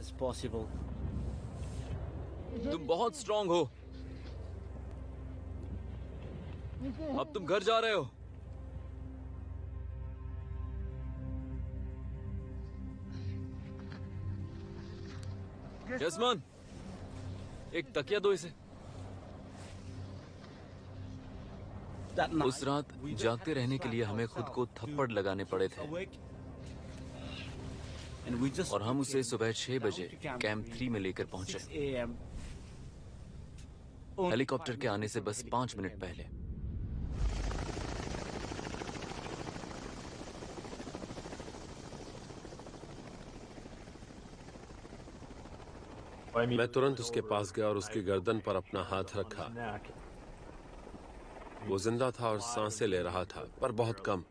as possible. तुम बहुत strong हो। अब तुम घर जा रहे हो। यजमान एक तकिया दो इसे। उस रात जागते रहने के लिए हमें खुद को थप्पड़ लगाने पड़े थे। और हम उसे सुबह छह बजे कैंप थ्री में लेकर पहुँचे। 6 a.m. Only हेलीकॉप्टर के आने से बस पाँच मिनट पहले। मैं तुरंत उसके पास गया और उसकी गर्दन पर अपना हाथ रखा। वो ज़िंदा था और साँसें ले रहा था पर बहुत कम।